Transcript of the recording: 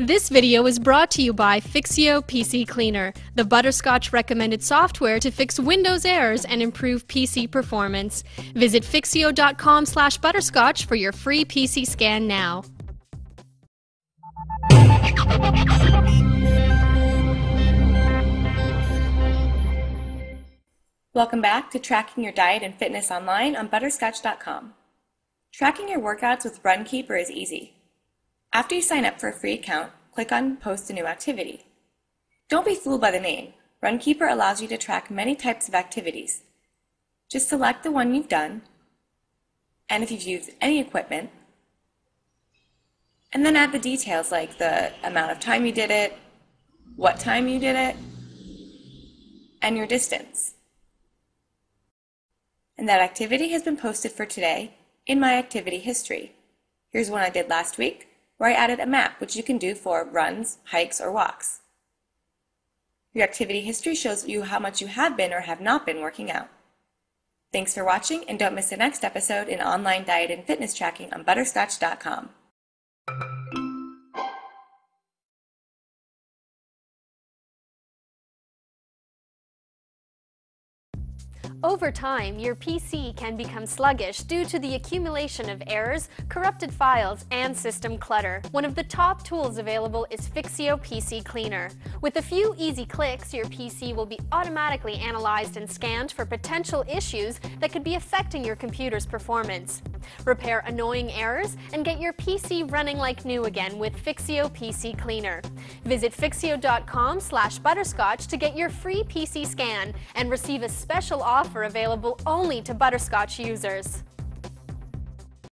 This video is brought to you by Fixio PC Cleaner, the Butterscotch recommended software to fix Windows errors and improve PC performance. Visit fixio.com slash butterscotch for your free PC scan now. Welcome back to Tracking Your Diet and Fitness Online on Butterscotch.com. Tracking your workouts with RunKeeper is easy. After you sign up for a free account, click on Post a New Activity. Don't be fooled by the name. RunKeeper allows you to track many types of activities. Just select the one you've done, and if you've used any equipment, and then add the details like the amount of time you did it, what time you did it, and your distance. And that activity has been posted for today in my activity history. Here's one I did last week where I added a map, which you can do for runs, hikes, or walks. Your activity history shows you how much you have been or have not been working out. Thanks for watching and don't miss the next episode in online diet and fitness tracking on butterscotch.com. Over time, your PC can become sluggish due to the accumulation of errors, corrupted files, and system clutter. One of the top tools available is Fixio PC Cleaner. With a few easy clicks, your PC will be automatically analyzed and scanned for potential issues that could be affecting your computer's performance. Repair annoying errors and get your PC running like new again with Fixio PC Cleaner. Visit fixio.com slash butterscotch to get your free PC scan and receive a special offer available only to Butterscotch users.